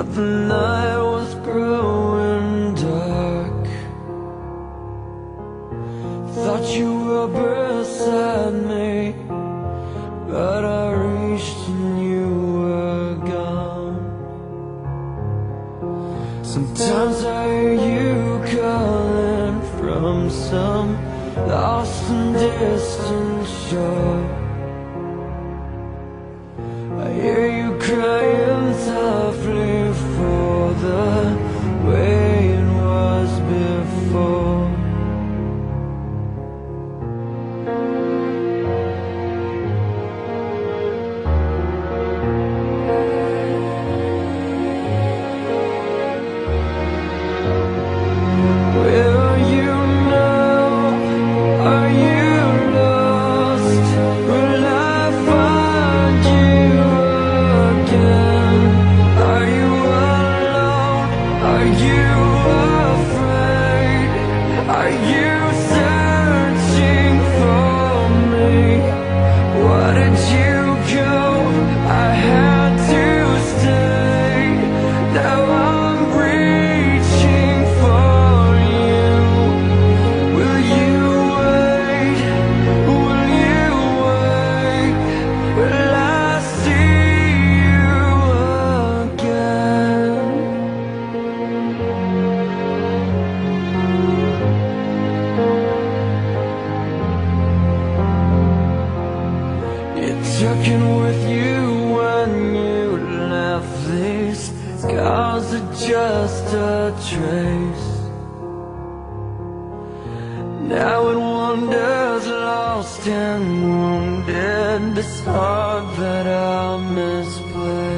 But the night was growing dark. Thought you were beside me But I reached and you were gone. Sometimes I hear you calling from some Lost and distant shore. With you when you left These scars are just a trace. Now it wanders lost and wounded. This heart that I'll misplace